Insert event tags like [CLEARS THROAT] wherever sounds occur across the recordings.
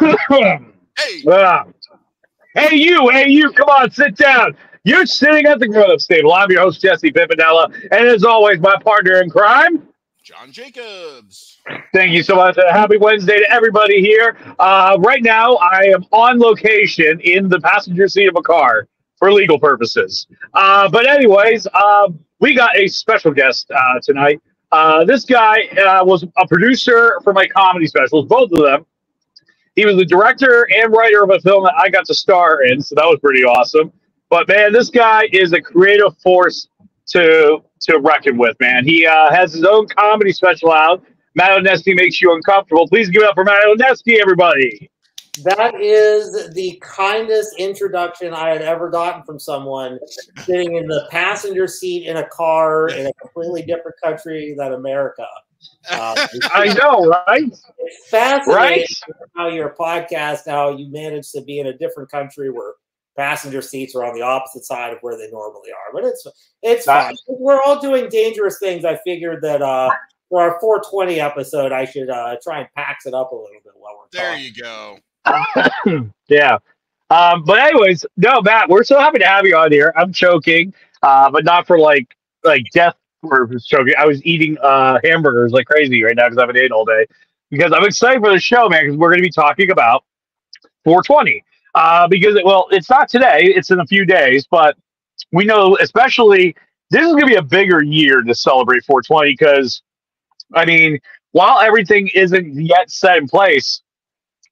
[LAUGHS] Hey, Ah. hey, you, hey, you, come on, sit down. You're sitting at the grown up table. I'm your host, Jesse Pimpinella. And as always, my partner in crime. John Jacobs. Thank you so much. Uh, happy Wednesday to everybody here. Uh, right now, I am on location in the passenger seat of a car for legal purposes. Uh, but, anyways, uh, we got a special guest uh, tonight. Uh, this guy uh, was a producer for my comedy specials, both of them. He was the director and writer of a film that I got to star in, so that was pretty awesome. But man, this guy is a creative force to to reckon with. Man, he uh, has his own comedy special out. Matt Onesti makes you uncomfortable. Please give it up for Matt Onesti, everybody. That is the kindest introduction I had ever gotten from someone sitting in the passenger seat in a car in a completely different country than America. Uh, [LAUGHS] I know, right? it's fascinating Right? how your podcast, how you managed to be in a different country where passenger seats are on the opposite side of where they normally are. But it's it's fun. Nice. We're all doing dangerous things. I figured that uh, for our 420 episode, I should uh, try and pax it up a little bit while we're There talking. you go. [COUGHS] yeah. Um, but anyways, no, Matt, we're so happy to have you on here. I'm choking, uh, but not for like like death purpose choking. I was eating uh, hamburgers like crazy right now because I haven't eaten all day. Because I'm excited for the show, man. Because we're going to be talking about 420. Uh, because it, well, it's not today; it's in a few days. But we know, especially this is going to be a bigger year to celebrate 420. Because I mean, while everything isn't yet set in place,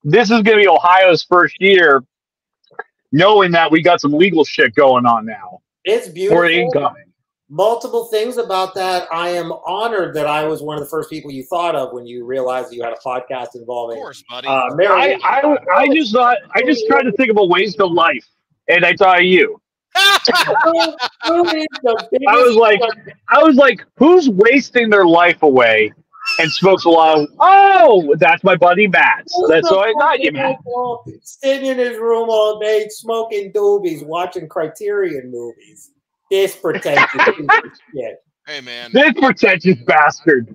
this is going to be Ohio's first year knowing that we got some legal shit going on now It's or beautiful. incoming. Multiple things about that. I am honored that I was one of the first people you thought of when you realized you had a podcast involving. Of involving course, buddy. uh, Mary. I, I, I just thought, I just tried to think of a ways to life, and I thought of you. Who is the biggest- I was like, I was like, who's wasting their life away and smokes a lot of, oh, that's my buddy Matt. That's so I got you, Matt. Sitting in his room all day, smoking doobies, watching Criterion movies. This pretentious [LAUGHS] shit. hey, man. This pretentious bastard.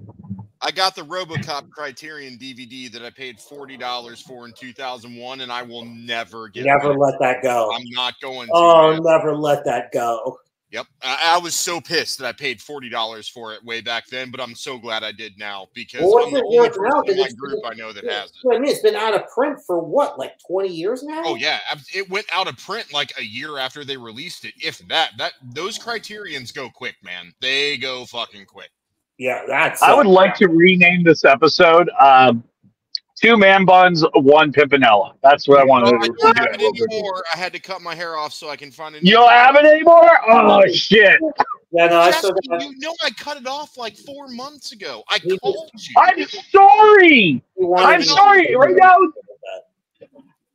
I got the RoboCop Criterion DVD that I paid forty dollars for in two thousand one, and I will never get. Never it. let that go. I'm not going to. Oh, man. never let that go. Yep. I, I was so pissed that I paid forty dollars for it way back then, but I'm so glad I did now because Well, what's I'm the it only worth person now? in 'Cause my it's- group I know that has it. I mean, it's been out of print for what, like 20 years now? Oh yeah, it went out of print like a year after they released it. If that, that those criterions go quick, man. They go fucking quick. Yeah, that's. I would like to rename this episode um, Two Man Buns, One Pimpinella. That's what I want Oh, to I do. don't have it anymore. I had to cut my hair off so I can find it. You don't have it anymore? Oh, shit. Yeah, no, I still got. you know I cut it off like four months ago. I You- told you. I'm sorry. I'm sorry. Right now,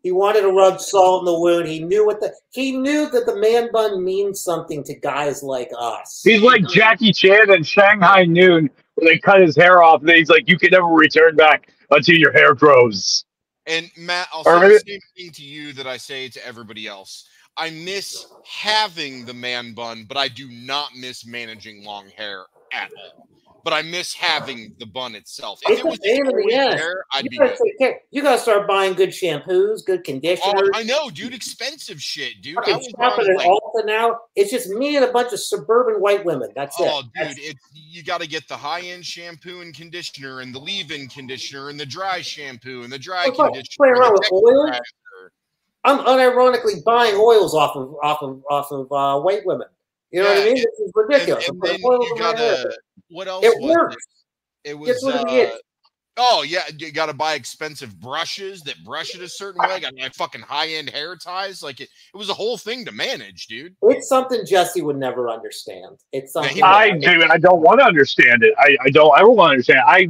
He wanted to rub salt in the wound. He knew what the he knew that the man bun means something to guys like us. he's like Jackie Chan in Shanghai Noon, where they cut his hair off, and he's like, "You can never return back until your hair grows." And Matt, I'll say the same thing to you that I say to everybody else. I miss having the man bun, but I do not miss managing long hair at all. But I miss having the bun itself. If It's it was the ass. there, I'd you be gotta good. care. You gotta start buying good shampoos, good Oh, conditioners. I know, dude. Expensive shit, dude. I was shopping at like, Ulta now. It's just me and a bunch of suburban white women. That's Oh, it. dude, That's- you got to get the high-end shampoo and conditioner, and the leave-in conditioner, and the dry shampoo, and the dry conditioner. Play around with oils. I'm unironically buying oils off of off of off of uh, white women. You know what I mean? and- This is ridiculous. and I'm then you in my hair. gotta. What else? It was works. It, it was. rid of. Uh, oh yeah, you got to buy expensive brushes that brush it a certain way. Got like fucking high-end hair ties. Like it, it was a whole thing to manage, dude. It's something Jesse would never understand. It's something he I do. I don't want to understand it. I, I don't. I don't want to understand. I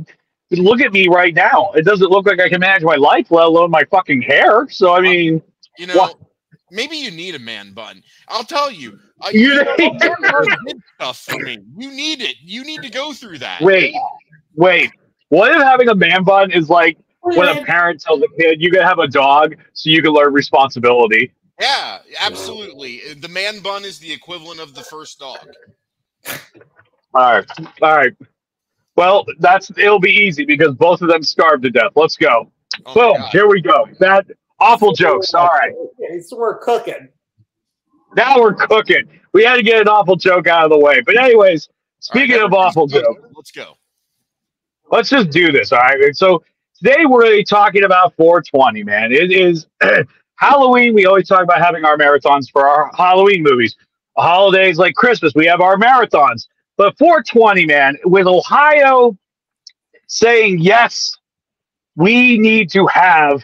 look at me right now. It doesn't look like I can manage my life, let alone my fucking hair. So I mean, You know, What? Maybe you need a man bun. I'll tell you. I, You you [LAUGHS] need- did stuff for me. You need it. You need to go through that. wait, wait. What if having a man bun is like when a parent tells a kid you gotta have a dog so you can learn responsibility? Yeah, absolutely. The man bun is the equivalent of the first dog. All right, all right. Well, that's it'll be easy because both of them starved to death. Let's go. Oh Boom. Here we go. That awful jokes. All right. Okay, so we're cooking. Now we're cooking. We had to get an awful joke out of the way. But anyways, All right, speaking of awful jokes, let's go. let's just do this. All right. So today we're really talking about 420, man. It is [CLEARS THROAT] Halloween. We always talk about having our marathons for our Halloween movies. Holidays like Christmas, we have our marathons. But 420, man, with Ohio saying yes, we need to have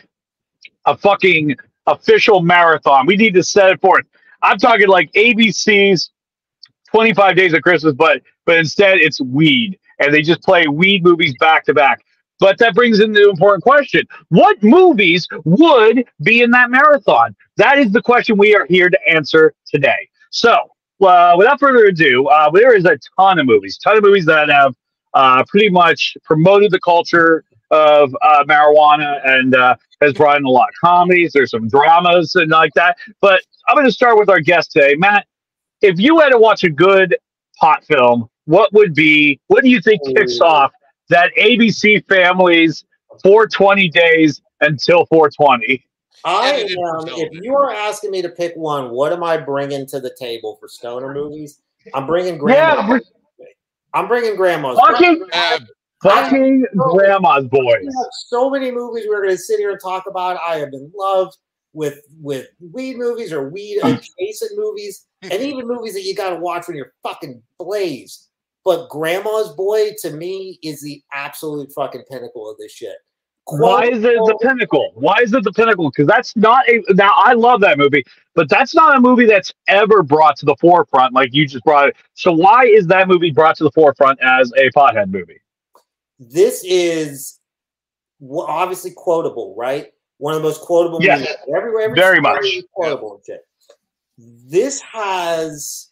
a fucking official marathon. We need to set it forth. I'm talking like ABC's 25 Days of Christmas, but but instead it's weed, and they just play weed movies back to back. But that brings in the important question: What movies would be in that marathon? That is the question we are here to answer today. So, uh, without further ado, uh, there is a ton of movies, ton of movies that have uh, pretty much promoted the culture of uh, marijuana and uh, has brought in a lot of comedies. There's some dramas and like that. But I'm going to start with our guest today, Matt. If you had to watch a good pot film, what would be? What do you think kicks Ooh. off that ABC family's 420 days until 420? I am. If you are asking me to pick one, what am I bringing to the table for stoner movies? I'm bringing Grandma. Yeah, I'm bringing Grandma's. fucking fucking grandma's boys. So many movies we're going to sit here and talk about. I have been loved with with weed movies or weed hmm. adjacent movies, and even movies that you got to watch when you're fucking blazed. But Grandma's Boy to me is the absolute fucking pinnacle of this shit. Why is it the pinnacle? Why is it the pinnacle? Because that's not a. Now I love that movie, but that's not a movie that's ever brought to the forefront like you just brought it. So why is that movie brought to the forefront as a pothead movie? This is obviously quotable, right? One of the most quotable Yes. movies. Every, every Very much. quotable and shit. This has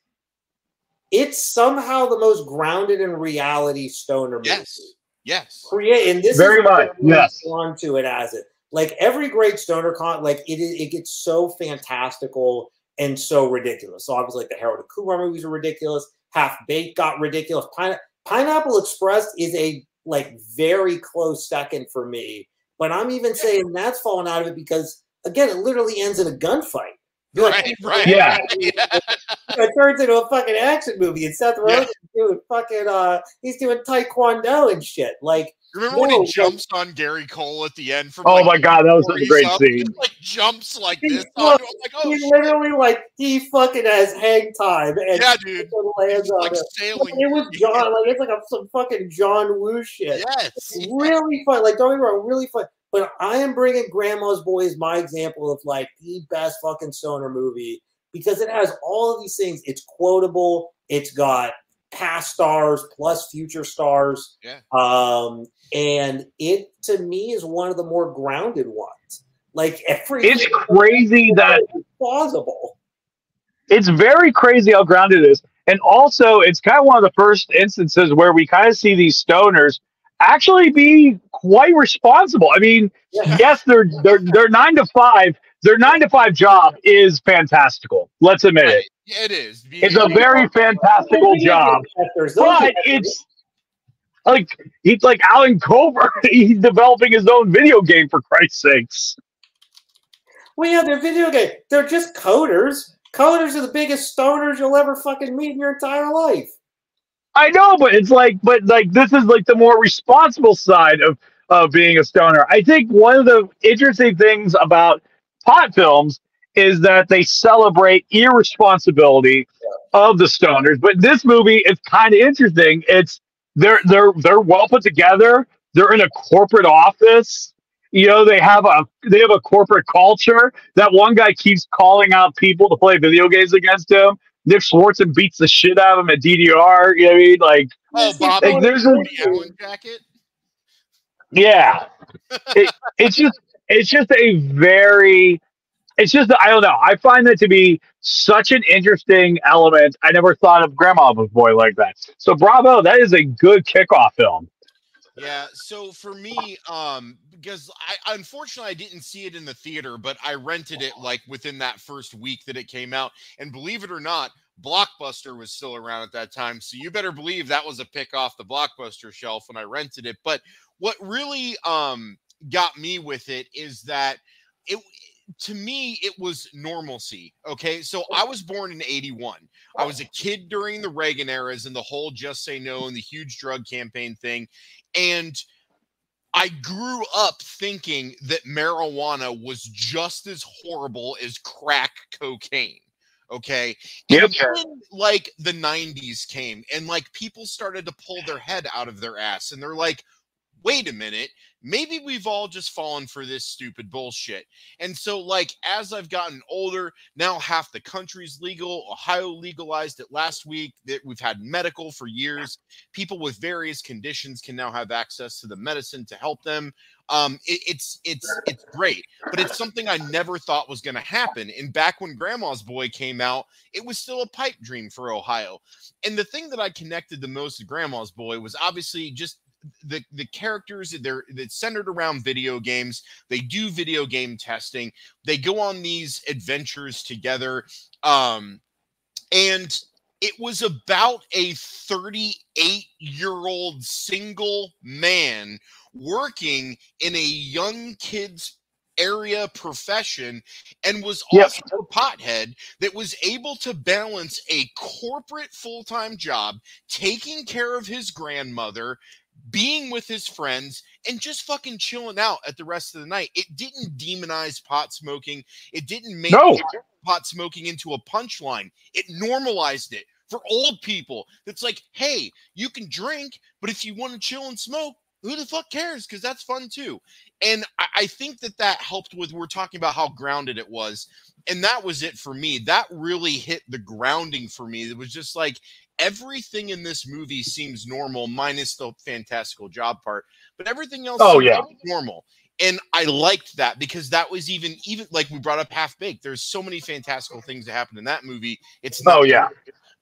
it's somehow the most grounded in reality stoner movie. yes. Yes. Create and this Very is much, yes. drawn to it as it. Like every great stoner con like it it gets so fantastical and so ridiculous. So obviously like the Harold and Kumar movies are ridiculous. Half Baked got ridiculous. Pine- Pineapple Express is a like very close second for me. But I'm even saying that's fallen out of it because again, it literally ends in a gunfight. You're like, Right, right. Yeah. [LAUGHS] it turns into a fucking action movie, and Seth Yeah. Rogen's doing fucking uh, he's doing taekwondo and shit. Like, Remember when No, he like- jumps on Gary Cole at the end? From Oh like, my god, that was such a he's great up, scene. Just, like jumps like He this. look- on him. I'm like, oh he shit. literally like he fucking has hang time and yeah, dude. fucking lands He's on like it. sailing. It was John, like it's like a, some fucking John Woo shit. Yes. really fun. Like, don't get me wrong, really fun. But I am bringing Grandma's Boy as my example of like the best fucking stoner movie because it has all of these things. It's quotable. It's got past stars plus future stars. Yeah. Um, and it to me is one of the more grounded ones. Like every It's crazy that plausible. it's very crazy how grounded it is. And also, it's kind of one of the first instances where we kind of see these stoners actually be quite responsible. I mean, Yeah. yes, their their their nine to five, their nine to five job is fantastical. Let's admit it. It is. It's a very fantastical job, but it's like he's like Allen Covert. [LAUGHS] He's developing his own video game for Christ's sakes. Well, yeah, they're video game. They're just coders. Coders are the biggest stoners you'll ever fucking meet in your entire life. I know, but it's like, but like this is like the more responsible side of of being a stoner. I think one of the interesting things about pot films is that they celebrate irresponsibility of the stoners. But this movie is kind of interesting. It's they're they're they're well put together. They're in a corporate office. You know, they have a they have a corporate culture. That one guy keeps calling out people to play video games against him. Nick Swardson beats the shit out of him at DDR. You know what I mean? Like, Oh, Bob, Like, there's a- Woody Allen jacket. Yeah, it, it's just it's just a very it's just I don't know. I find that to be such an interesting element. I never thought of Grandma's Boy like that. So bravo, that is a good kickoff film. Yeah. So for me, um, because I unfortunately I didn't see it in the theater, but I rented it like within that first week that it came out. And believe it or not, Blockbuster was still around at that time. So you better believe that was a pick off the Blockbuster shelf when I rented it. But what really um got me with it is that it to me it was normalcy okay? So i was born in 81 i was a kid during the reagan eras and the whole just say no and the huge drug campaign thing and i grew up thinking that marijuana was just as horrible as crack cocaine okay? Yep. and then, like the 90s came and like people started to pull their head out of their ass and they're like wait a minute maybe we've all just fallen for this stupid bullshit. And so like as i've gotten older now half the country's legal ohio legalized it last week that we've had medical for years. People with various conditions can now have access to the medicine to help them. Um it, it's it's it's great but it's something i never thought was going to happen and back when grandma's boy came out it was still a pipe dream for ohio. And the thing that i connected the most to grandma's boy was obviously just the the characters they're that's centered around video games they do video game testing they go on these adventures together um and it was about a 38 year old single man working in a young kids area profession and was Yep. also a pothead that was able to balance a corporate full-time job taking care of his grandmother being with his friends and just fucking chilling out at the rest of the night. It didn't demonize pot smoking. It didn't make No. pot smoking into a punchline. It normalized it for old people. It's like, hey, you can drink, but if you want to chill and smoke, who the fuck cares? Because that's fun too. And I, I think that that helped with, we're talking about how grounded it was. And that was it for me. That really hit the grounding for me. It was just like, everything in this movie seems normal, minus the fantastical job part. But everything else, Oh, yeah. normal. And I liked that because that was even even like we brought up half baked. There's so many fantastical things that happen in that movie. It's Oh, yeah.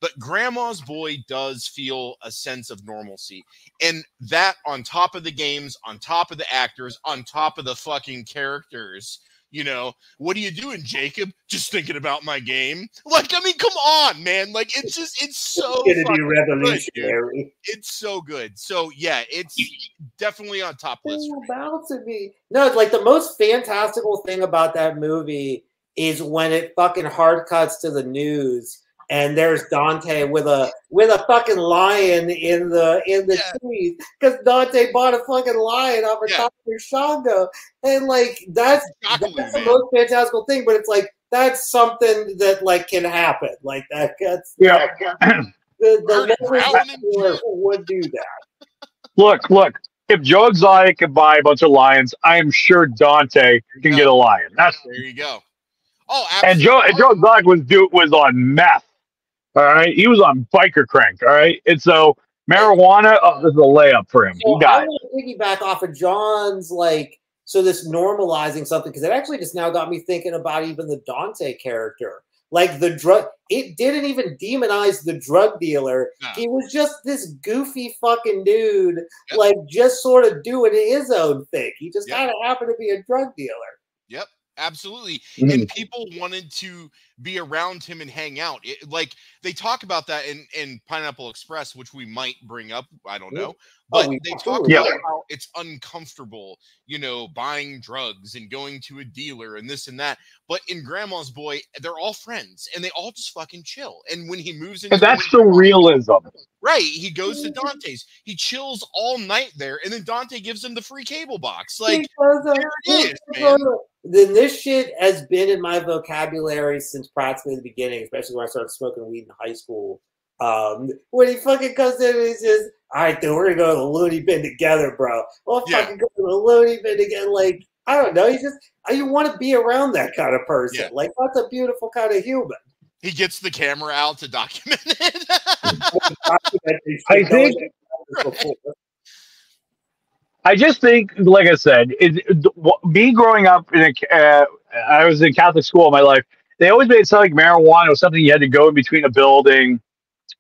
but grandma's boy does feel a sense of normalcy and that on top of the games on top of the actors on top of the fucking characters you know what are you doing jacob just thinking about my game like i mean come on man like it's just it's so It's gonna fucking be good, revolutionary. it's so good so yeah it's definitely on top list for Ooh, me. bouncing. No, it's like the most fantastical thing about that movie is when it fucking hard cuts to the news and there's Dante with a with a fucking lion in the in the Yeah. trees because Dante bought a fucking lion off of Yeah. top of Shango and like that's Shockaloo, that's the most fantastical thing, but it's like that's something that like can happen. Like that that's Yeah. the, the level wrestler would do that. Look, look. If Joe Exotic can buy a bunch of lions, I am sure Dante can get a lion. That's there you go oh and Joe and Joe Exotic was do was on meth. All right, he was on biker crank. All right, and so marijuana oh, this is a layup for him. So He got I it. want to piggyback off of John's like so this normalizing something because it actually just now got me thinking about even the Dante character. Like the drug, it didn't even demonize the drug dealer. No. He was just this goofy fucking dude, Yep. like just sort of doing his own thing. He just Yep. kind of happened to be a drug dealer. Yep, absolutely. Mhm. And people wanted to be around him and hang out. It, like they talk about that in, in Pineapple Express, which we might bring up. I don't mm-hmm. know. Oh, But they talk absolutely about will. how it's uncomfortable, you know, buying drugs and going to a dealer and this and that. But in Grandma's Boy, they're all friends and they all just fucking chill. And when he moves into And that's the realism. right, he goes to mm-hmm. Dante's. He chills all night there, and then Dante gives him the free cable box. Like Because there it is, man. Then this shit has been in my vocabulary since practically the beginning, especially when I started smoking weed in high school. Um, when he fucking comes in and he says, "All right, dude, we're gonna go to the loony bin together, bro. We'll Yeah. fucking go to the loony bin again." Like, I don't know. He's just you want to be around that kind of person. Yeah. Like, that's a beautiful kind of human. he gets the camera out to document it. [LAUGHS] I think- Before. I just think, like I said, it, it- me growing up in a, uh, I was in Catholic school all my life. They always made it sound like marijuana was something you had to go in between a building.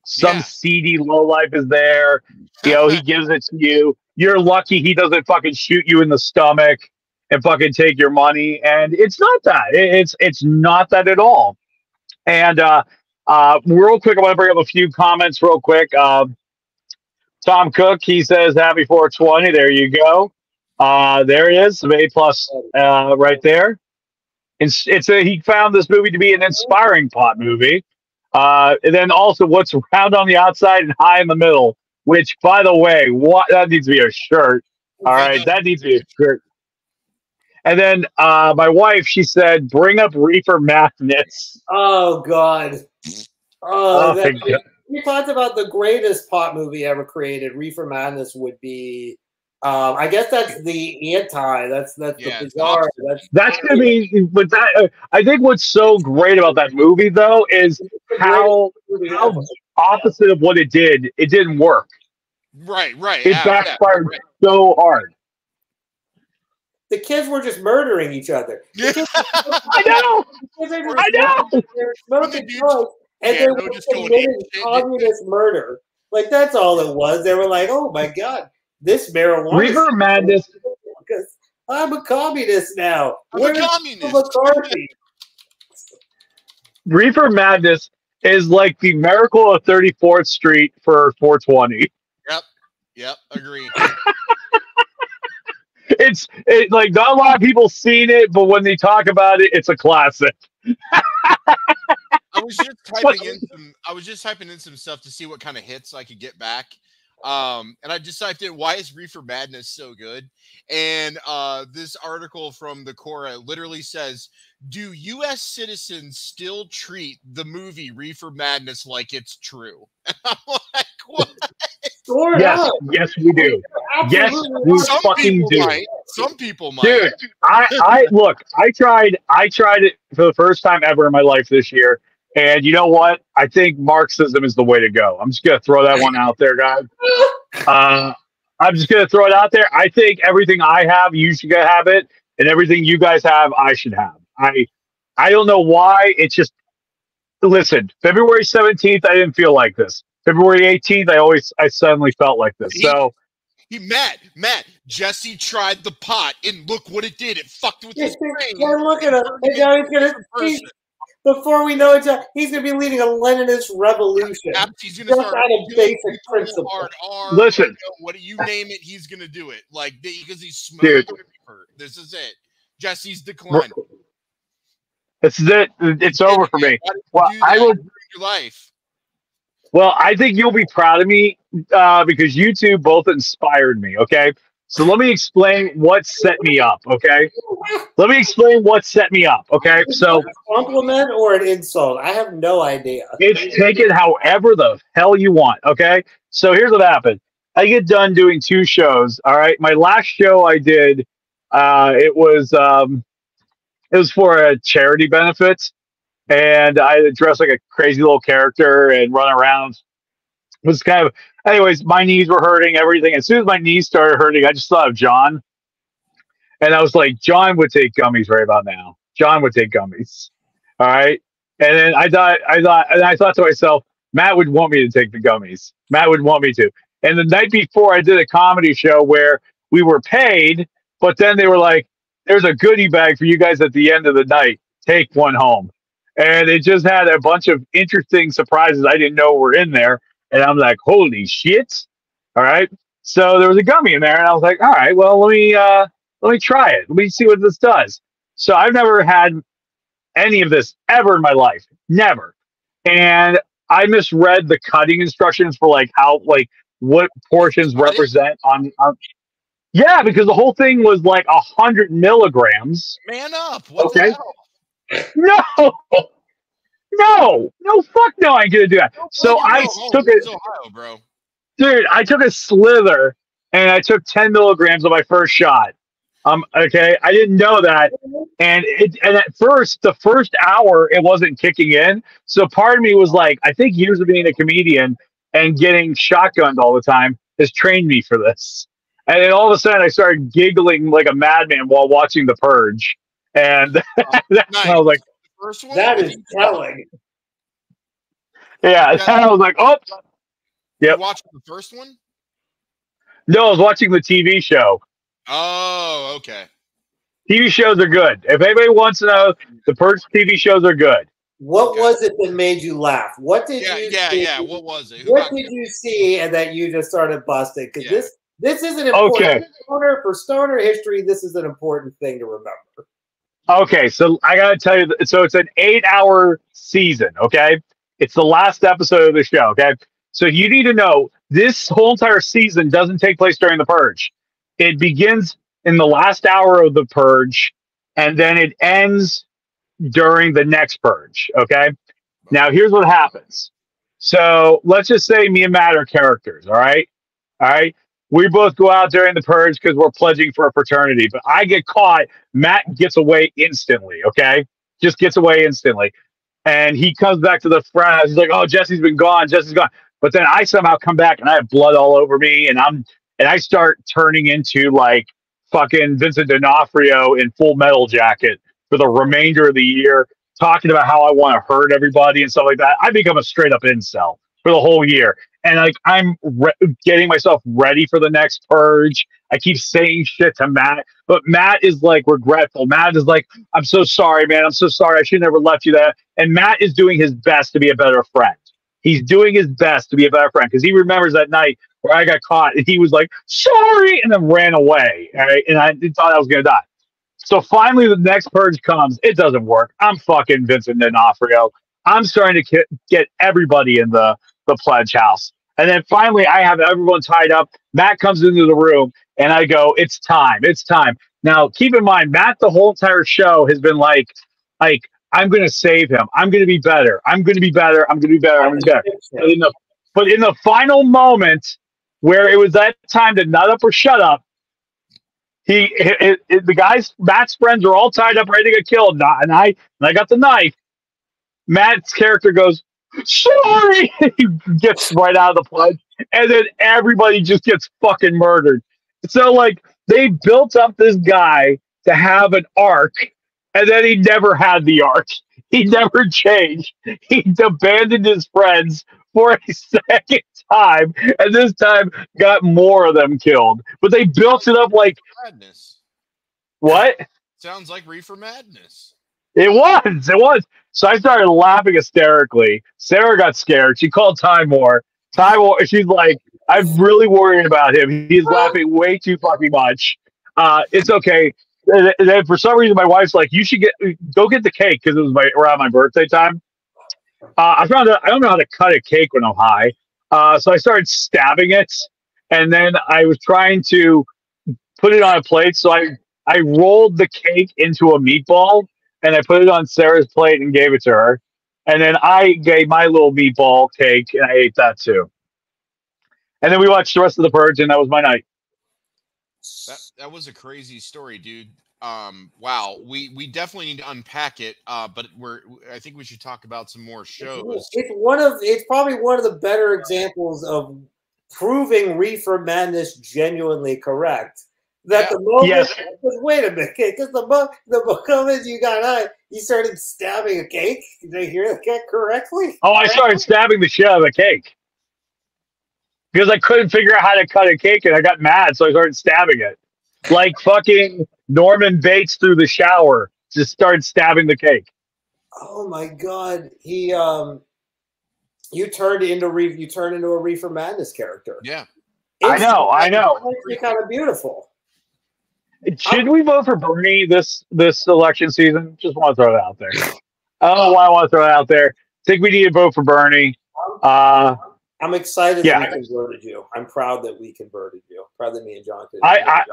Some Yeah. seedy low life is there. You know, he gives it to you. You're lucky he doesn't fucking shoot you in the stomach and fucking take your money. And it's not that. It's it's not that at all. And uh, uh, real quick, I want to bring up a few comments real quick. Um, Tom Cook, he says happy 420. There you go. Uh, there it is, some A plus uh, right there. It's, it's a, he found this movie to be an inspiring plot movie. Uh, and then also what's round on the outside and high in the middle, which by the way, what that needs to be a shirt. All right, that needs to be a shirt. And then uh, my wife, she said, "Bring up Reefer Madness." Oh God. Oh, Oh, that- God. we talked about the greatest pot movie ever created. Reefer Madness would be. Um, I guess that's the anti. That's that's Yeah, the bizarre. opposite. That's That's gonna be, but that uh, I think what's so great about that movie though is how how opposite of what it did. It didn't work. Right, right. It yeah, yeah, backfired right. so hard. the kids were just murdering each other. [LAUGHS] I know. Kids are I know. They're smoking dudes- drugs, and yeah, they they were were just committing ape communist murder. Like that's all it was. They were like, "Oh my god, this marijuana." Reefer Madness. Because I'm a communist now. I'm a communist. McCarthy? Reefer Madness is like the miracle of 34th Street for 420. Yep, Yep. agree. [LAUGHS] It's it like not a lot of people seen it, but when they talk about it, it's a classic. I was just [LAUGHS] typing in some. I was just typing in some stuff to see what kind of hits I could get back. Um, and I just typed in why is Reefer Madness so good? And uh, this article from the Quora literally says, "Do U.S. citizens still treat the movie Reefer Madness like it's true?" [LAUGHS] I'm like, what? Sort Yes, of. yes, we do. Yes, we Some fucking people do. might. Some people might. Dude, I, I look, I tried I tried it for the first time ever in my life this year. And you know what? I think Marxism is the way to go. I'm just gonna throw that one out there, guys. [LAUGHS] Uh, I'm just gonna throw it out there. I think everything I have, you should have it, and everything you guys have, I should have. I I don't know why. It's just listen. February 17th, I didn't feel like this. February 18th, I always I suddenly felt like this. So He Matt, Matt, Jesse tried the pot and look what it did. It fucked with his brain. Yeah, look at him. And now he's gonna. He's, before we know it, he's gonna be leading a Leninist revolution. He's gonna start out of basic principle. hard R, Listen. you know, what do you name it? He's gonna do it. Like because he's smoking. Dude. This is it. Jesse's decline. this is it. It's over for me. Why did you Well, I will your life. Well, I think you'll be proud of me uh, because you two both inspired me. Okay. So let me explain what set me up. Okay. Let me explain what set me up. Okay. So a compliment or an insult? I have no idea. it's taken however the hell you want. Okay. So here's what happened. I get done doing two shows. All right. My last show I did, uh, it was um, it was for a charity benefit, and I dressed like a crazy little character and run around. Was kind of, anyways. My knees were hurting. Everything. As soon as my knees started hurting, I just thought of John, and I was like, John would take gummies right about now. John would take gummies. All right. And then I thought, I thought, and I thought to myself, Matt would want me to take the gummies. Matt would want me to. And the night before, I did a comedy show where we were paid, but then they were like, "There's a goodie bag for you guys at the end of the night. Take one home." And it just had a bunch of interesting surprises I didn't know were in there. And I'm like, "Holy shit!" All right. So there was a gummy in there, and I was like, "All right, well, let me uh, let me try it. Let me see what this does." So I've never had any of this ever in my life, never. And I misread the cutting instructions for like how like what portions represent on, on yeah because the whole thing was like a hundred milligrams Man up. What Okay. the hell? [LAUGHS] no no no fuck no i ain't gonna do that. So i took it Ohio, dude i took a slither and i took 10 milligrams of my first shot. Um okay i didn't know that. And it and at first the first hour it wasn't kicking in. So part of me was like i think years of being a comedian and getting shotgunned all the time has trained me for this. And then all of a sudden i started giggling like a madman while watching the purge. And [LAUGHS] that's when i was like First one. That or is you- telling. yeah and [LAUGHS] i was like oh Yeah. Yep. watched the first one? no i was watching the tv show Oh, okay. tv shows are good if anybody wants to know the purge tv shows are good What Okay. was it that made you laugh? What did Yeah, you yeah, see? yeah. What was it? Who What got did you see and that you just started busting? Because Yeah. this This is an important Okay. stoner for stoner history. This is an important thing to remember. Okay, so I gotta tell you, so it's an eight-hour season. Okay, it's the last episode of the show. Okay, so you need to know this whole entire season doesn't take place during the purge. It begins in the last hour of the purge, and then it ends during the next purge. Okay, now here's what happens. So let's just say me and Matt are characters. All right, all right. We both go out during the purge because we're pledging for a fraternity, but I get caught Matt gets away instantly. Okay, just gets away instantly, and he comes back to the front house. He's like, "Oh, Jesse's been gone. Jesse's gone." But then I somehow come back and I have blood all over me, and I'm and I start turning into like fucking Vincent D'Onofrio in Full Metal Jacket for the remainder of the year, talking about how I want to hurt everybody and stuff like that. I become a straight up incel for the whole year, and like I'm re- getting myself ready for the next purge. I keep saying shit to Matt, but Matt is like regretful. Matt is like, I'm so sorry, man. I'm so sorry. I should never left you that. And Matt is doing his best to be a better friend. He's doing his best to be a better friend because he remembers that night where I got caught and he was like, sorry, and then ran away. Right. And I thought I was going to die. So finally, the next purge comes. It doesn't work. I'm fucking Vincent D'Onofrio. I'm starting to get everybody in the, the pledge house. And then finally, I have everyone tied up. Matt comes into the room and I go, it's time. It's time. Now, keep in mind, Matt, the whole entire show has been like, like, I'm going to save him. I'm going to be better. I'm going to be better. I'm going to be better. I'm going to be better. But in the, but in the final moment where it was that time to nut up or shut up, he, it, it, the guys, Matt's friends are all tied up, ready to get killed. And I, and I, and I got the knife. Matt's character goes, sorry. [LAUGHS] he gets right out of the pledge. And then everybody just gets fucking murdered. So, like, they built up this guy to have an arc, and then he never had the arc. He never changed. He abandoned his friends for a [LAUGHS] second time, and this time got more of them killed. But they built it up like Madness. what? Sounds like Reefer Madness. It was. It was. So I started laughing hysterically. Sarah got scared. She called Time War. Time War. She's like, I'm really worried about him. He's laughing way too fucking much. Uh, it's okay. And then for some reason, my wife's like, "You should get go get the cake because it was my around my birthday time." Uh, I found out I don't know how to cut a cake when I'm high, uh, so I started stabbing it, and then I was trying to put it on a plate. So I I rolled the cake into a meatball and I put it on Sarah's plate and gave it to her. And then I gave my little meatball cake and I ate that too. And then we watched the rest of the purge and that was my night. That that was a crazy story, dude. Um, wow, we we definitely need to unpack it. Uh, but we're I think we should talk about some more shows. It's one of it's probably one of the better examples of proving reefer madness genuinely correct. That Yeah. the moment, Yes. because wait a minute, because the mo- the moment you got out, you started stabbing a cake. Did I hear that correctly? Oh, I started stabbing the shit out of the cake. Because I couldn't figure out how to cut a cake and I got mad, so I started stabbing it. Like fucking Norman Bates through the shower. Just started stabbing the cake. Oh my god, he um, you turned into re- you turned into a reefer madness character. Yeah, I know, I know. It's kind of beautiful. Should we vote for Bernie this this election season? Just want to throw it out there. I don't know why I want to throw it out there. think we need to vote for Bernie. Uh, I'm excited Yeah. that we converted you. I'm proud that we converted you. proud that me and John did. I- I-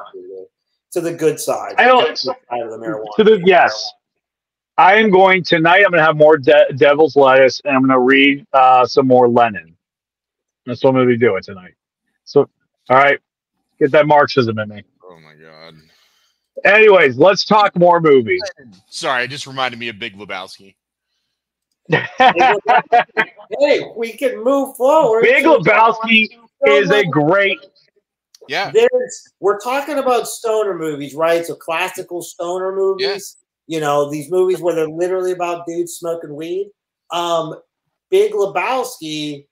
to the good side. I don't- To the side of the marijuana. to the yes. I am going tonight. I'm going to have more de- Devil's Lettuce, and I'm going to read uh, some more Lenin. That's what I'm going to be doing tonight. So, all right, get that Marxism in me. Oh my god. Anyways, let's talk more movies. [LAUGHS] Sorry, it just reminded me of Big Lebowski. [LAUGHS] Hey, we can move forward. Big Lebowski is a great. Yeah, There's we're talking about stoner movies, right? So classical stoner movies. You know, these movies where they're literally about dudes smoking weed. Um, Big Lebowski,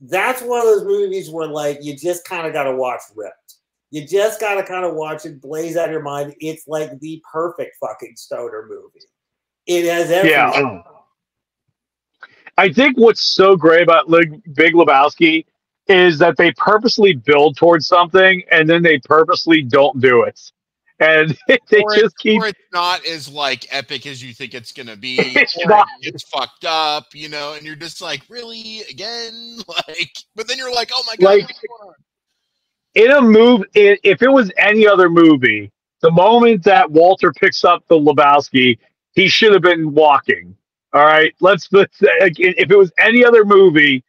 that's one of those movies where like you just kind of gotta watch ripped. You just gotta kind of watch it blaze out of your mind. It's like the perfect fucking stoner movie. It has everything. Yeah. I think what's so great about like Big Lebowski is that they purposely build towards something and then they purposely don't do it. And [LAUGHS] they or just it's, keep or it's not as like epic as you think it's gonna be. [LAUGHS] It's not. It's fucked up, you know, and you're just like, really again, [LAUGHS] like. But then you're like, oh my god, Like- what's going on? In a move if it was any other movie, the moment that Walter picks up the Lebowski, he should have been walking. All right, let's let's if it was any other movie,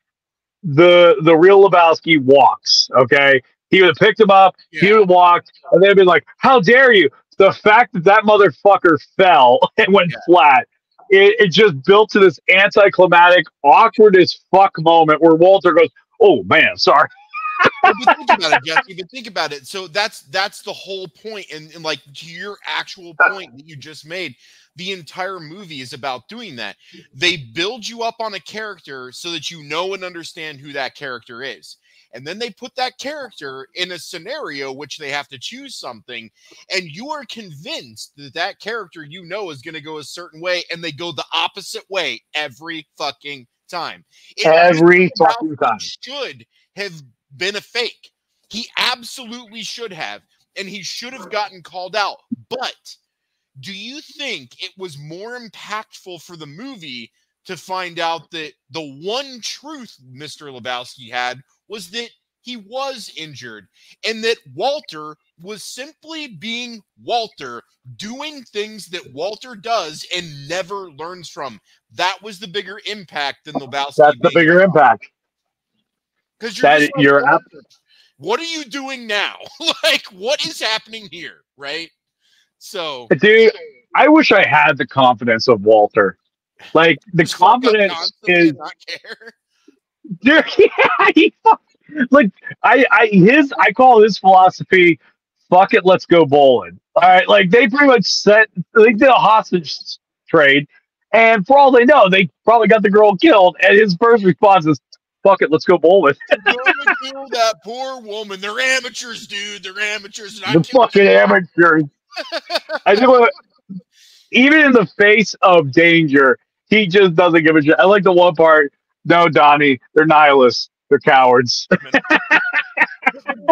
the the real Lebowski walks. Okay, he would have picked him up, he would have walked, and they'd be like, "How dare you!" The fact that that motherfucker fell [LAUGHS] and went Yeah. flat. It, it just built to this anticlimactic, awkward as fuck moment where Walter goes, "Oh man, sorry." But think about it, Jesse. But think about it. So that's that's the whole point, and, and like to your actual uh. point that you just made, the entire movie is about doing that. They build you up on a character so that you know and understand who that character is, and then they put that character in a scenario which they have to choose something, and you are convinced that that character you know is going to go a certain way, and they go the opposite way every fucking time. It Every fucking time. should have been a fake. He absolutely should have, and he should have gotten called out. But do you think it was more impactful for the movie to find out that the one truth Mr. Lebowski had was that he was injured and that Walter was simply being Walter, doing things that Walter does and never learns from? That was the bigger impact than Lebowski. That's the bigger impact. Because you're, That you're what, ab- what are you doing now? [LAUGHS] like, what is happening here? Right. So, Dude, I wish I had the confidence of Walter. Like the up confidence is not care. [LAUGHS] dude, [LAUGHS] yeah, he like I, I his I call his philosophy fuck it, let's go bowling. All right, like they pretty much set they did a hostage trade, and for all they know, they probably got the girl killed, and his first response is fuck it, let's go bowling. That poor woman. They're amateurs, dude. They're amateurs. The fucking amateurs. [LAUGHS] I do. Even in the face of danger, he just doesn't give a shit. I like the one part. No, Donnie, they're nihilists. They're cowards. [LAUGHS] the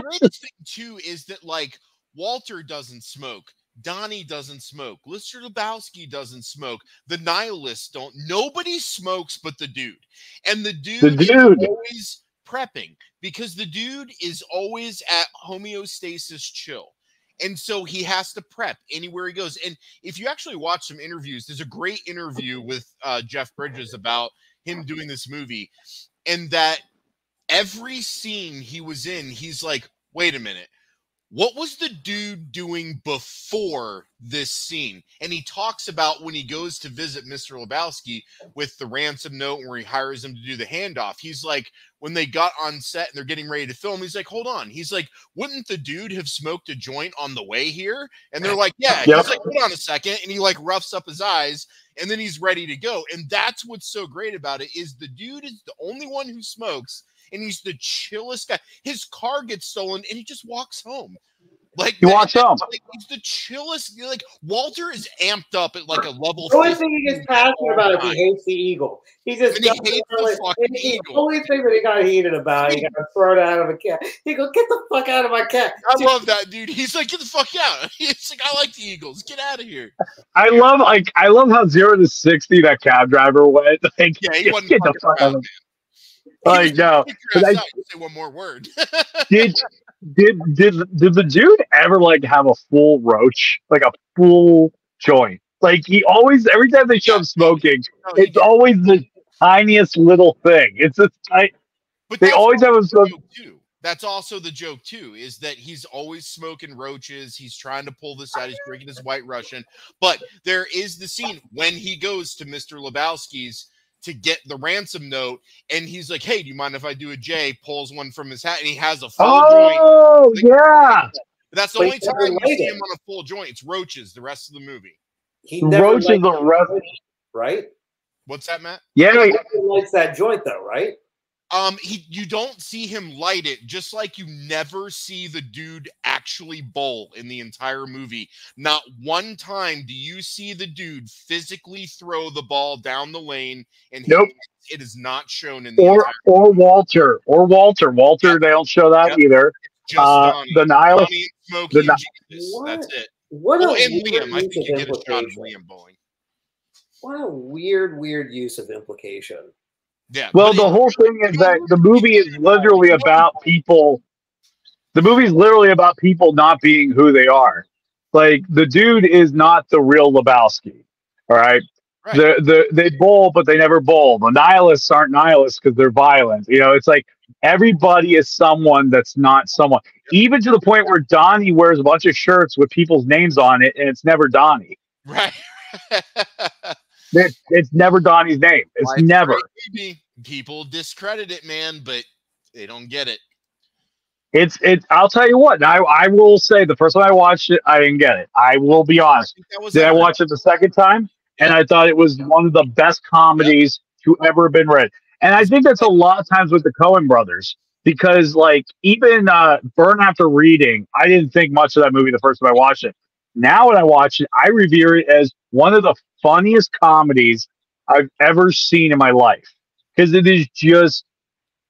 greatest thing too is that like Walter doesn't smoke, Donnie doesn't smoke, Lister Lebowski doesn't smoke, the nihilists don't. Nobody smokes but the dude, and the dude, The is always prepping because the dude is always at homeostasis chill. And so he has to prep anywhere he goes. And if you actually watch some interviews, there's a great interview with uh, Jeff Bridges about him doing this movie, and that every scene he was in, he's like, wait a minute. What was the dude doing before this scene? And he talks about when he goes to visit Mr. Lebowski with the ransom note where he hires him to do the handoff. He's like, when they got on set and they're getting ready to film, he's like, hold on. He's like, wouldn't the dude have smoked a joint on the way here? And they're like, yeah. Yep. He's like, hold on a second. And he like roughs up his eyes and then he's ready to go. And that's what's so great about it is the dude is the only one who smokes and he's the chillest guy. His car gets stolen and he just walks home. Like He that- walks home. Like, he's the chillest. Like Walter is amped up at like a level. The only thing he gets passionate about is he hates the eagle. He just And he hates it the fucking and he- eagle. The only thing that he got heated about, he got thrown out of a cat. He go, get the fuck out of my cat. I love that dude. He's like, get the fuck out. [LAUGHS] He's like, I like the Eagles. Get out of here. I love like I love how zero to sixty that cab driver went. [LAUGHS] Like, Yeah, he get, wasn't get the fuck proud, out of He like was no. but I- Say one more word. [LAUGHS] Did did did did the dude ever like have a full roach, like a full joint? Like he always every time they show him smoking, No, it's did. always the tiniest little thing. It's a I, But they always have smoke. joke too. That's also the joke too, is that he's always smoking roaches. He's trying to pull this out. He's drinking his white Russian. But there is the scene when he goes to Mr. Lebowski's to get the ransom note, and he's like, "Hey, do you mind if I do a J?" Pulls one from his hat, and he has a full joint. Oh yeah, that's the But only time you see him on a full joint. It's roaches. The rest of the movie. He the never roach the rest. right? What's that, Matt? Yeah, He likes that joint though, right? Um, he you don't see him light it, just like you never see the dude actually bowl in the entire movie. Not one time do you see the dude physically throw the ball down the lane and hit Nope. it. it is not shown in the Or entire or Walter or Walter. Walter, Yep. they don't show that Yep. either. just Uh, Donnie. the nihilist. Donnie, Smokey, the and Jesus. What? That's it. What Oh, a and Liam. I use think you get a shot of. Liam bowling. What a weird, weird use of implication. Yeah. Well, the whole thing is that the movie is literally about people. The movie is literally about people not being who they are. Like the dude is not the real Lebowski. All right. Right. The, the they bowl, but they never bowl. The nihilists aren't nihilists because they're violent. You know, it's like everybody is someone that's not someone. Even to the point where Donnie wears a bunch of shirts with people's names on it, and it's never Donnie. right. [LAUGHS] It, it's never Donnie's name. It's Like, never. Maybe people discredit it, man, but they don't get it. It's it. I'll tell you what. I I will say the first time I watched it, I didn't get it. I will be honest. was Did I watch it the second time? And I thought it was one of the best comedies to ever been read. And I think that's a lot of times with the Coen brothers because like even uh, Burn After Reading, I didn't think much of that movie the first time I watched it. Now when I watch it, I revere it as one of the funniest comedies I've ever seen in my life because it is just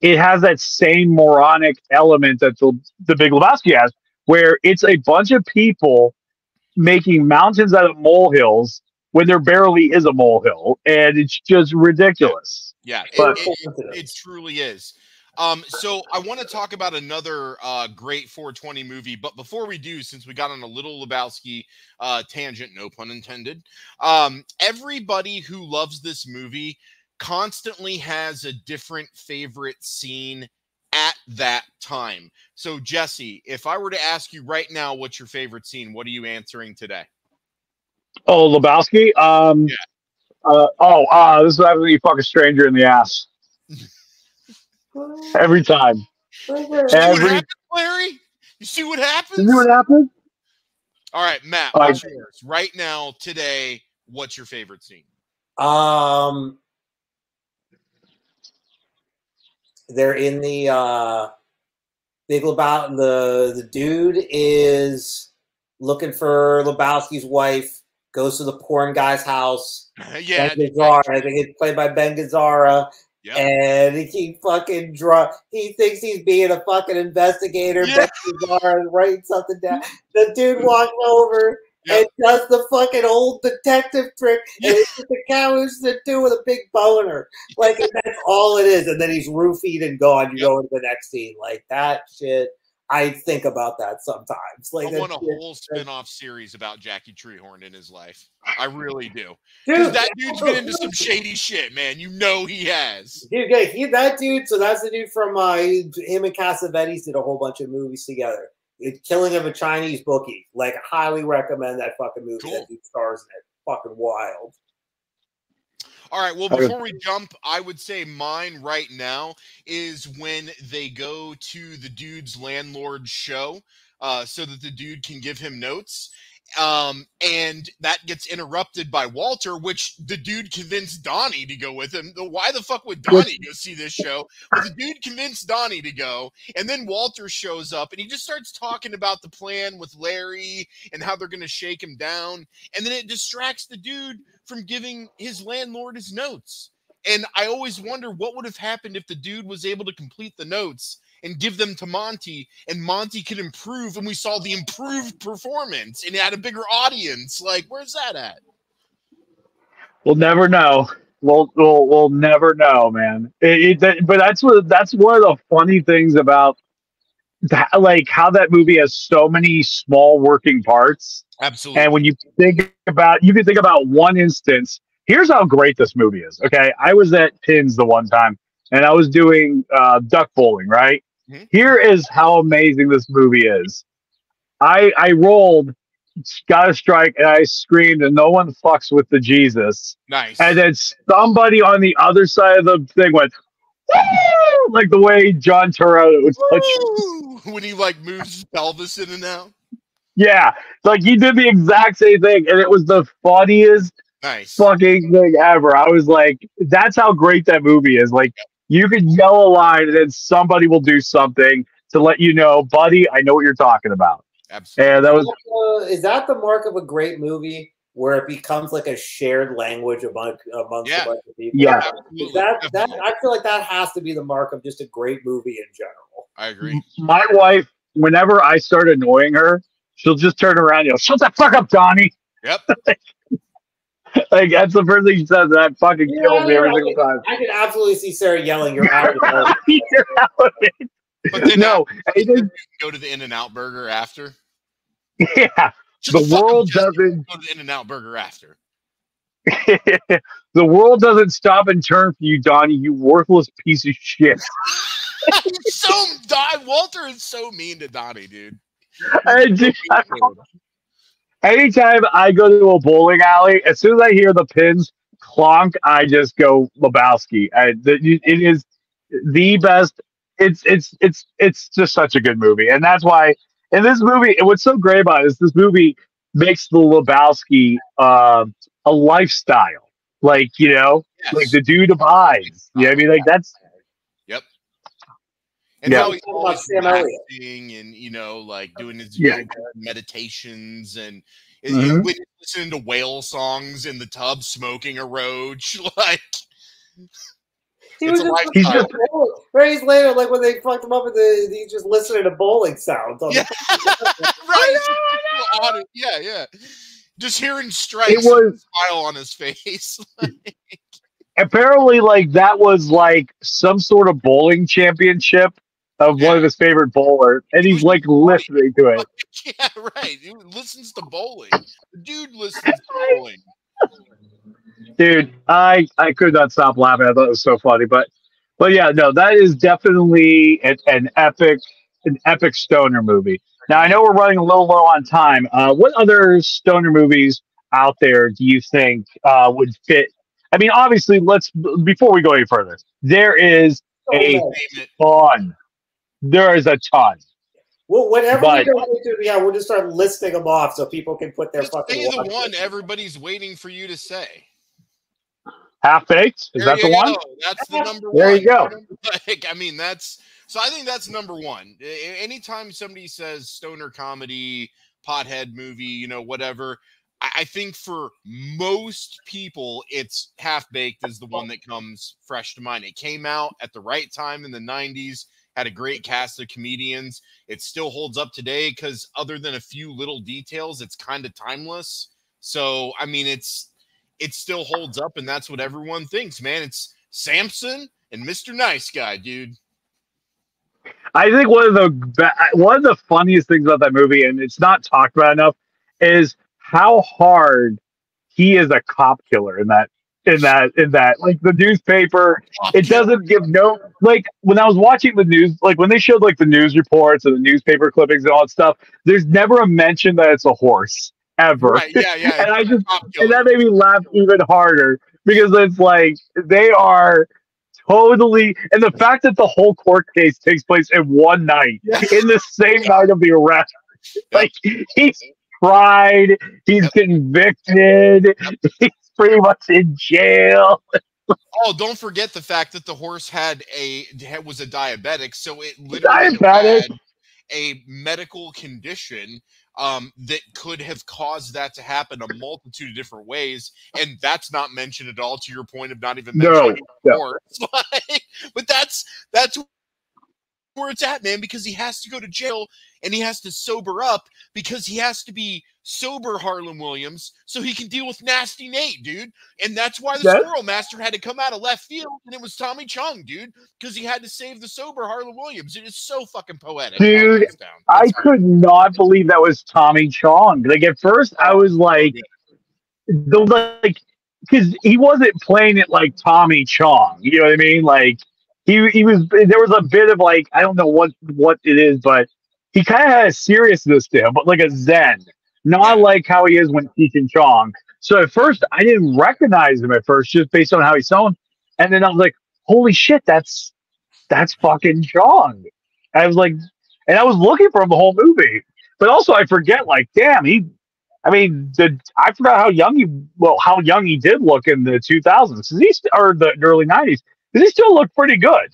it has that same moronic element that the, the Big Lebowski has, where it's a bunch of people making mountains out of molehills when there barely is a molehill, and it's just ridiculous. Yeah, it, But- it, it truly is. Um, so I want to talk about another uh, great 420 movie, but before we do, since we got on a little Lebowski uh, tangent, no pun intended, um, everybody who loves this movie constantly has a different favorite scene at that time. So Jesse, if I were to ask you right now, what's your favorite scene? What are you answering today? Oh, Lebowski. Um, Yeah. uh, oh, uh, this is happens you fuck a stranger in the ass [LAUGHS] every time. You see what Every- happens, Larry? You see what happens? You see what happened? All right, Matt, All right. yours? Right now, today, what's your favorite scene? Um, they're in the uh, Big Lebowski. The the dude is looking for Lebowski's wife. Goes to the porn guy's house. [LAUGHS] yeah. Ben Gazzara. I think it's played by Ben Gazzara. Yep. And he fucking draw. He thinks he's being a fucking investigator. Yeah. Gazzara is writing something down. The dude mm-hmm. walks over Yep. and does the fucking old detective trick, and it's just a cow who's the dude with a big boner. Like and that's all it is. And then he's roofied and gone. You Yep. go into the next scene. Like that shit. I think about that sometimes. Like I want a whole spin-off series about Jackie Treehorn in his life. I really do. dude. Because that [LAUGHS] dude's been into some shady shit, man. You know he has. Dude, yeah, he, that dude. So that's the dude from uh, him and Cassavetes did a whole bunch of movies together. It, Killing of a Chinese Bookie. Like, highly recommend that fucking movie. Cool. That dude stars in it. Fucking wild. All right. Well, before we jump, I would say mine right now is when they go to the dude's landlord's show uh, so that the dude can give him notes. Um, and that gets interrupted by Walter, which the dude convinced Donnie to go with him. Why the fuck would Donnie go see this show? But the dude convinced Donnie to go, and then Walter shows up and he just starts talking about the plan with Larry and how they're gonna shake him down, and then it distracts the dude from giving his landlord his notes. And I always wonder what would have happened if the dude was able to complete the notes and give them to Monty, and Monty could improve, and we saw the improved performance, and had a bigger audience. Like, where's that at? We'll never know. We'll we'll, we'll never know, man. It, it, that, but that's what that's one of the funny things about that, like how that movie has so many small working parts. Absolutely. And when you think about, you can think about one instance. Here's how great this movie is. Okay, I was at Pins the one time, and I was doing uh, duck bowling. Right Mhm. here is how amazing this movie is. I I rolled, got a strike, and I screamed, and no one fucks with the Jesus. nice. And then somebody on the other side of the thing went, "Woo!" like the way John Turturro would. Woo! [LAUGHS] when he like moves his pelvis in and out. Yeah, like he did the exact same thing, and it was the funniest Nice. fucking thing ever. I was like, that's how great that movie is. Like, you can yell a line and then somebody will do something to let you know, buddy, I know what you're talking about. Absolutely. And that was Uh, is that the mark of a great movie where it becomes like a shared language among amongst Yeah. a bunch of people? Yeah. Absolutely. That that I feel like that has to be the mark of just a great movie in general. I agree. my wife, whenever I start annoying her, she'll just turn around and yell, Shut the fuck up, Donnie. Yep. [LAUGHS] Like that's the first thing she says. and That fucking Yeah, kills me every I single time. I can absolutely see Sarah yelling, "You're out of [LAUGHS] order." You're out of it. But then no, after, it is, go to the In and Out Burger after. yeah. Shut The world doesn't go to the In and Out Burger after. [LAUGHS] the world doesn't stop and turn for you, Donnie, you worthless piece of shit. So Don Walter is so mean to Donnie, dude. Anytime I go to a bowling alley, as soon as I hear the pins clonk, I just go Lebowski. I, the, it is the best. It's it's it's it's just such a good movie, and that's why in this movie, what's so great about it is this movie makes the Lebowski uh, a lifestyle. Like you know, Yes. like the dude abides. Yeah, I mean, like that's and Yeah. how he's What about always Sam Elliott? and you know, like doing his Yeah. meditations and and- Mhm. and when listening to whale songs in the tub, smoking a roach, [LAUGHS] like He It's was just lifestyle. He's listening to bowling. Later, like when they fucked him up, and the, he's just listening to bowling sounds. On Yeah. the- [LAUGHS] right, it's just on it. yeah, yeah. Just hearing strikes, It was- and a smile on his [LAUGHS] face. apparently like that was like some sort of bowling championship of one of his favorite bowlers, and he's like listening to it. [LAUGHS] yeah, right. He listens to bowling. The dude listens to bowling. Dude, I I could not stop laughing. I thought it was so funny, but but yeah, no, that is definitely an, an epic an epic stoner movie. Now I know we're running a little low on time. Uh, what other stoner movies out there do you think uh, would fit? I mean, obviously, let's before we go any further, there is a ton. There is a ton. Well, whenever But- we go into yeah, we'll just start listing them off so people can put their Just fucking. say the one everybody's waiting for you to say. Half baked? Is There that the you one? That's the number There one. you go. [LAUGHS] Like, I mean, that's so. I think that's number one. A- a- Anytime somebody says stoner comedy, pothead movie, you know, whatever, I, I think for most people, it's Half Baked is the one that comes fresh to mind. It came out at the right time in the '90s. Had a great cast of comedians. It still holds up today because, other than a few little details, it's kind of timeless. So, I mean, it's it still holds up, and that's what everyone thinks, man. It's Samson and Mr. Nice Guy, dude. I think one of the one of the funniest things about that movie, and it's not talked about enough, is how hard he is a cop killer in that in that in that like the newspaper. It doesn't give no like when I was watching the news, like when they showed like the news reports and the newspaper clippings and all that stuff. There's never a mention that it's a horse ever, Right, yeah, yeah. [LAUGHS] and I just and that made me laugh even harder because it's like they are totally and the fact that the whole court case takes place in one night Yeah. in the same night of the arrest like he's tried he's convicted [LAUGHS] he's pretty much in jail Oh, don't forget the fact that the horse had a was a diabetic, so it literally Diabetic. had a medical condition um, that could have caused that to happen a multitude of different ways, and that's not mentioned at all. To your point of not even No, mentioning the no. horse, [LAUGHS] Like, but that's that's where it's at, man. Because he has to go to jail and he has to sober up because he has to be sober Harland Williams so he can deal with nasty Nate, dude. And that's why the That- Squirrel Master had to come out of left field and it was Tommy Chong, dude, because he had to save the sober Harland Williams. It is so fucking poetic. Dude, i It's- could not believe that was tommy chong like at first i was like the like because he wasn't playing it like tommy chong you know what i mean like he he was there was a bit of like i don't know what what it is but he kind of had a seriousness to him but like a zen not Yeah. like how he is when teaching chong so at first i didn't recognize him at first just based on how he's shown and then i was like holy shit that's that's fucking chong i was like and i was looking for him the whole movie but also I forget, like, damn, he. I mean, the I forgot how young he well how young he did look in the 2000s. He's or the early 90s. They still look pretty good.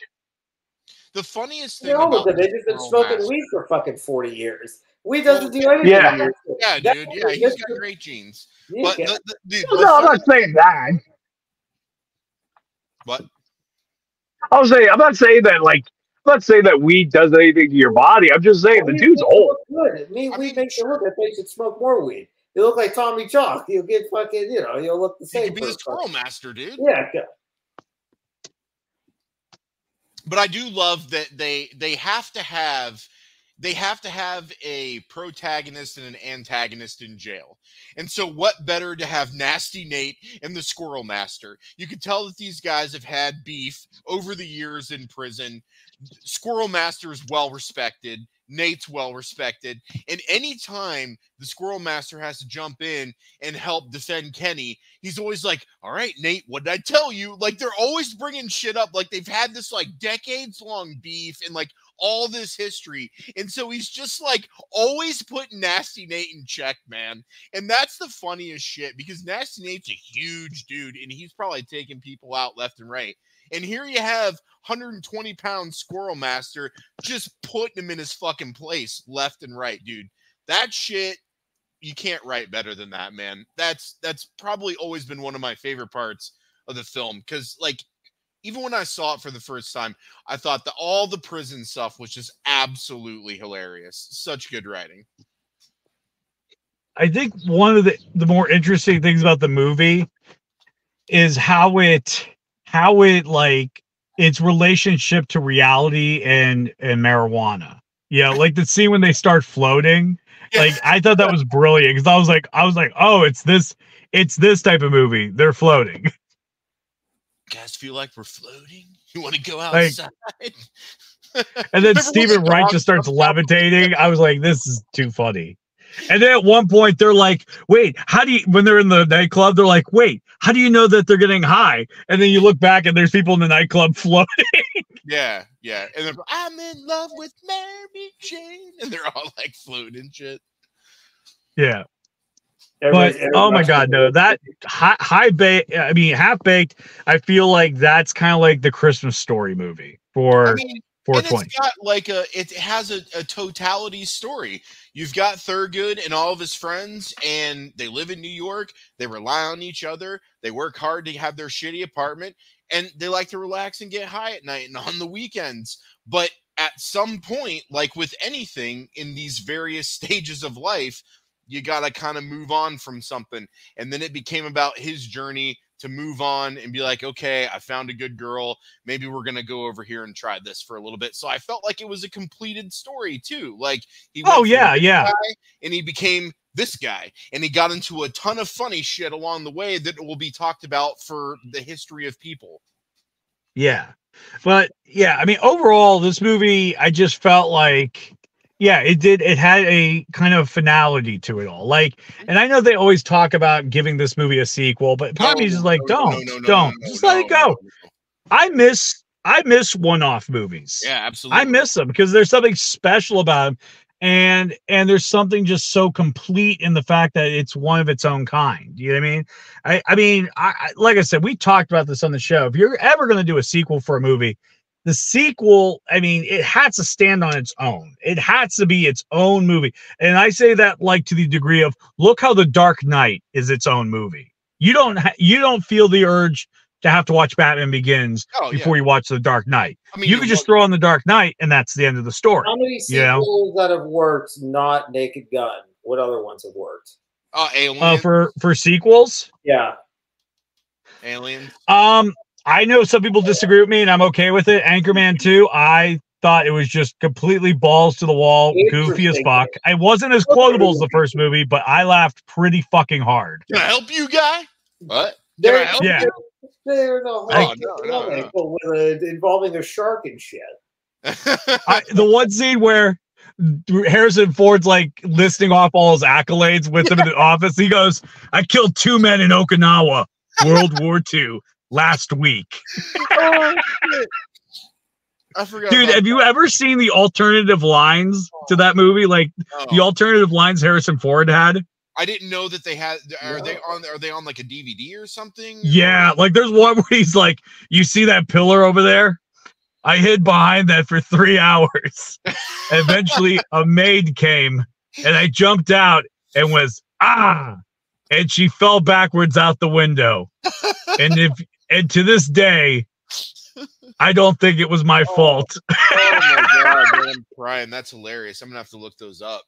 The funniest thing They all look about good. They've just been smoking weed for fucking 40 years. Weed doesn't do anything. Yeah. to. Yeah, That- dude. Yeah, he's got great genes. But can't- the, the, dude, No, the I'm not saying that. what? I was saying I'm not saying that like I'm not saying that weed does anything to your body. I'm just saying the dude's old. look Good. Me, I weed mean, makes you look. I think you should smoke more weed. You look like Tommy Chalk. [LAUGHS] You'll get fucking, you know, you'll look the He same. could be the a squirrel master, dude. Yeah, yeah. but I do love that they they have to have they have to have a protagonist and an antagonist in jail. And so what better to have Nasty Nate and the Squirrel Master? You can tell that these guys have had beef over the years in prison. Squirrel Master is well respected. Nate's well respected. And anytime the Squirrel Master has to jump in and help defend Kenny, he's always like, All right, Nate, what did I tell you? Like, they're always bringing shit up. Like, they've had this like decades long beef and like all this history. And so he's just like always putting Nasty Nate in check, man. And that's the funniest shit because Nasty Nate's a huge dude and he's probably taking people out left and right. And here you have 120 pound Squirrel Master just putting him in his fucking place left and right, dude. That shit you can't write better than that, man. That's that's probably always been one of my favorite parts of the film because like even when I saw it for the first time, I thought that all the prison stuff was just absolutely hilarious. Such good writing. I think one of the, the more interesting things about the movie is how it how it like its relationship to reality and and marijuana. Yeah, [LAUGHS] like the scene when they start floating. Like I thought that was brilliant because I was like I was like, oh, it's this it's this type of movie. They're floating. [LAUGHS] guys feel like we're floating. [LAUGHS] You want to go Like- outside? And then Steven Wright just starts levitating. I was like, this is too funny. And then at one point, they're like, wait, how do you, when they're in the nightclub, they're like, wait, how do you know that they're getting high? And then you look back and there's people in the nightclub [LAUGHS] floating. Yeah, yeah. And then I'm in love with Mary Jane, and they're all like floating and shit. Yeah. Everybody's- But oh my God, no, that high, high baked, I mean, half baked, I feel like that's kind of like the Christmas story movie for I mean, and 420. it's got like a it has a, a totality story. You've got thurgood and all of his friends and they live in new york. They rely on each other. They work hard to have their shitty apartment and they like to relax and get high at night and on the weekends. But at some point like with anything in these various [LAUGHS] stages of life you got to kind of move on from something and then it became about his journey to move on and be like okay i found a good girl maybe we're gonna go over here and try this for a little bit. So I felt like it was a completed story too. Like he Oh, yeah, yeah. and he became this guy, and he got into a ton of funny shit along the way that will be talked about for the history of people. Yeah. But yeah, I mean, overall, this movie, I just felt like, yeah, it did. It had a kind of finality to it all. Like, mm-hmm. and I know they always talk about giving this movie a sequel, but part of me is oh, just like, No, no, don't, no, no, don't, no, just no, let it go. no, no. I miss, I miss one-off movies. Yeah, absolutely. I miss them because there's something special about them, and and there's something just so complete in the fact that it's one of its own kind. You know what I mean? I I mean, I, I like I said, we talked about this on the show. If you're ever going to do a sequel for a movie, the sequel, I mean, it has to stand on its own. It has to be its own movie, and I say that like to the degree of look how The Dark Knight is its own movie. You don't ha- you don't feel the urge to have to watch Batman Begins Oh, yeah. before you watch The Dark Knight I mean, you could just throw on the Dark Knight, and that's the end of the story. How many You know? sequels that have worked not Naked Gun? What other ones have worked? uh, alien, Uh, for for sequels, Yeah. alien. um, I know some people disagree with me, and I'm okay with it. Anchorman two, I thought it was just completely balls to the wall, goofy as fuck. It wasn't as quotable as the first movie, but I laughed pretty fucking hard. Can I help you, guy? What? There, I help Yeah. there- There's a whole Oh, no, no, no. angle with a, involving a shark and shit. I, the one scene where Harrison Ford's like listing off all his accolades with him in the [LAUGHS] office. He goes, "I killed two men in Okinawa, World War II, last week." oh, [LAUGHS] shit. I forgot. Dude, about have you ever seen the alternative lines to that movie? Like that. the alternative lines Harrison Ford had? I didn't know that they had. Are they on? Are they on like a DVD or something? Yeah, like there's one where he's like, you see that pillar over there? I hid behind that for three [LAUGHS] hours. Eventually, a maid came, and I jumped out and was ah, and she fell backwards out the window. And if and to this day, I don't think it was my [LAUGHS] oh. fault. Oh my god, man, I'm crying. That's hilarious. I'm gonna have to look those up.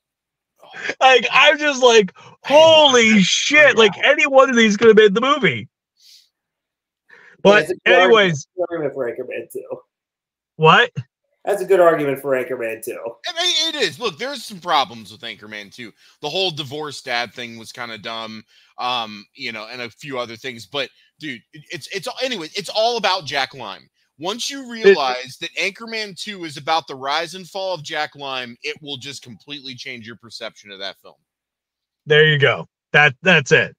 Oh. Like I'm just like, holy shit! Like any one of these could have made the movie. But That's anyways, argument for Anchorman too. what? That's a good argument for Anchorman too. I mean, it is. Look, there's some problems with Anchorman too. The whole divorce dad thing was kind of dumb, um, you know, and a few other things. But dude, it- it's it's anyway. It's all about Jack Lime. Once you realize that Anchorman Two is about the rise and fall of Jack Lime, it will just completely change your perception of that film. There you go. That that's it.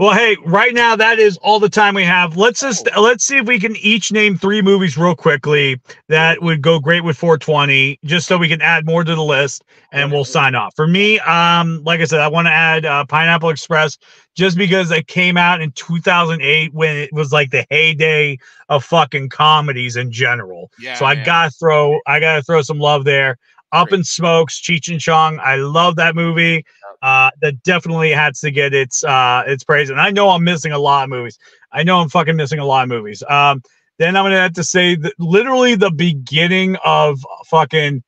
Well, hey, right now that is all the time we have. Let's just let's see if we can each name three movies real quickly that would go great with 420, just so we can add more to the list, and we'll sign off. For me, um, like I said, I want to add uh, Pineapple Express just because it came out in 2008 when it was like the heyday of fucking comedies in general. Yeah. so I man. gotta throw I gotta throw some love there. Up in Smokes, Cheech and Chong. I love that movie. Uh, that definitely has to get its uh its praise. And I know I'm missing a lot of movies. I know I'm fucking missing a lot of movies. Um, then I'm gonna have to say that literally the beginning of fucking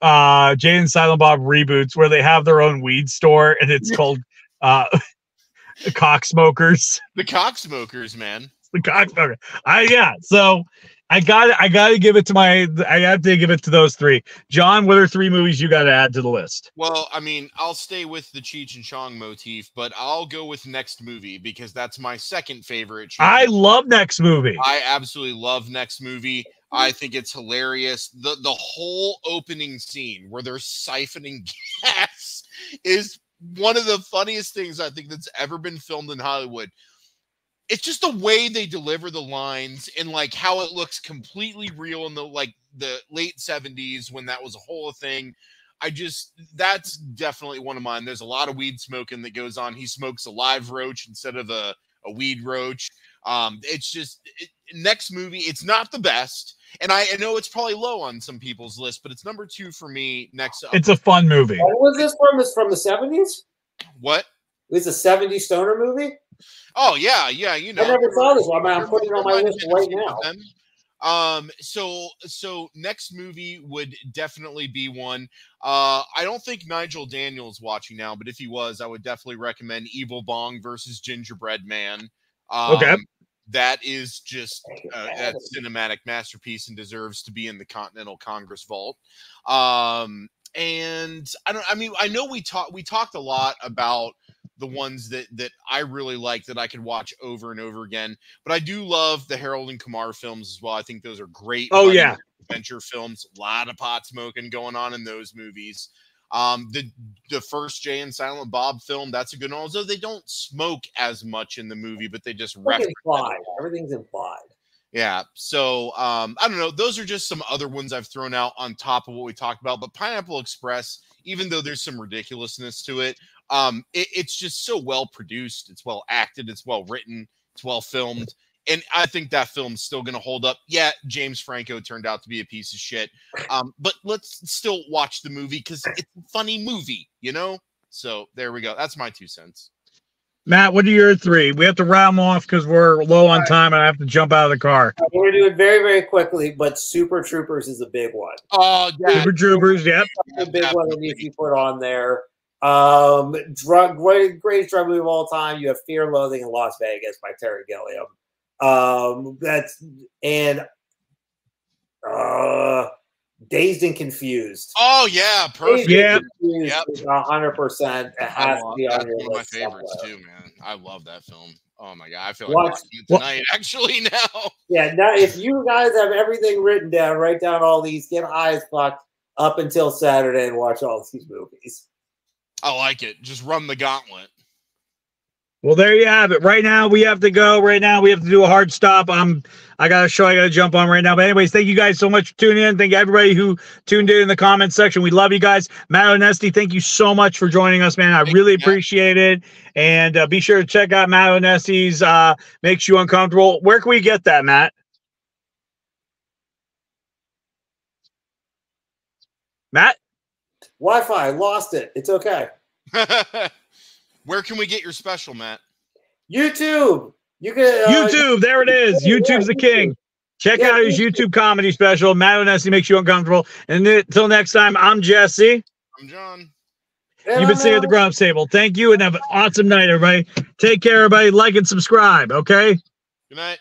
uh Jay and Silent Bob reboots where they have their own weed store and it's called uh [LAUGHS] cock smokers the cock smokers, man. the cocksmoker. I yeah. So I got I got to give it to my. I have to give it to those three. John, what are three movies you got to add to the list? Well, I mean, I'll stay with the Cheech and Chong motif, but I'll go with next movie because that's my second favorite. Cheech I love next movie. I absolutely love next movie. I think it's hilarious. The the whole opening scene where they're siphoning [LAUGHS] gas is one of the funniest things I think that's ever been filmed in Hollywood. It's just the way they deliver the lines and like how it looks completely real in the like the late 70s when that was a whole thing. I just that's definitely one of mine. There's a lot of weed smoking that goes on. He smokes a live roach instead of a, a weed roach. Um, it's just it, next movie. It's not the best, and I, I know it's probably low on some people's list, but it's number two for me. Next up, It's a fun movie. what was this from? It's from the seventies. what? It's a '70s stoner movie. Oh yeah, yeah. You know, I never saw this one. I'm putting it on my list right now. them. Um, so so next movie would definitely be one. Uh, I don't think Nigel Daniels watching now, but if he was, I would definitely recommend Evil Bong versus Gingerbread Man. Um, Okay. That is just uh, that cinematic masterpiece and deserves to be in the Continental Congress vault. Um, and I don't. I mean, I know we talked. We talked a lot about the ones that that I really like that I could watch over and over again. But I do love the Harold and Kumar films as well. I think those are great. Oh, yeah. adventure films. A lot of pot smoking going on in those movies. Um, the the first Jay and Silent Bob film that's a good one. Although they don't smoke as much in the movie, but they just It's reference it a implied. Everything's implied. Yeah. So um, I don't know. Those are just some other ones I've thrown out on top of what we talked about. But Pineapple Express, even though there's some ridiculousness to it, um, it, it's just so well produced. It's well acted. It's well written. It's well filmed. And I think that film's still going to hold up. Yeah, James Franco turned out to be a piece of shit. Um, but let's still watch the movie because it's a funny movie, you know? So there we go. That's my two cents. Matt, what are your three? We have to round 'em off because we're low on time and I have to jump out of the car. We're gonna do it very, very quickly, but Super Troopers is a big one. Oh, yeah. Super Troopers, yep. A big one that needs to be put on there. Um, drug great, greatest drug movie of all time. You have Fear, Loathing in Las Vegas by Terry Gilliam. Um, that's and uh, Dazed and Confused. Oh, yeah. Perfect. Yeah. Yep. hundred percent. It has to be that's on your one of my favorites somewhere. too, man. I love that film. Oh my god, I feel like watching it What- tonight. [LAUGHS] Actually, now. Yeah, now if you guys have everything written down, write down all these, get high as fuck up until Saturday and watch all these movies. I like it. Just run the gauntlet. Well, there you have it. Right now, we have to go. Right now, we have to do a hard stop. I'm. I got a show I got to jump on right now. But anyways, thank you guys so much for tuning in. Thank everybody who tuned in in the comment section. We love you guys. Matt Onesti, thank you so much for joining us, man. I Thank really you, appreciate it. And uh, be sure to check out Matt Onesti's uh, "Makes You Uncomfortable." Where can we get that, Matt? Matt. Wi-Fi lost it. It's okay. [LAUGHS] Where can we get your special, Matt? YouTube. You can uh, YouTube, there it is. yeah, YouTube's the king. Check Yeah, out his YouTube. YouTube comedy special. Matt Onesti makes you uncomfortable. And until next time, I'm Jesse. I'm John. and You've been I'm seeing at the out. Grown Ups table. Thank you and have an awesome night, everybody. Take care, everybody. Like and subscribe, okay? Good night.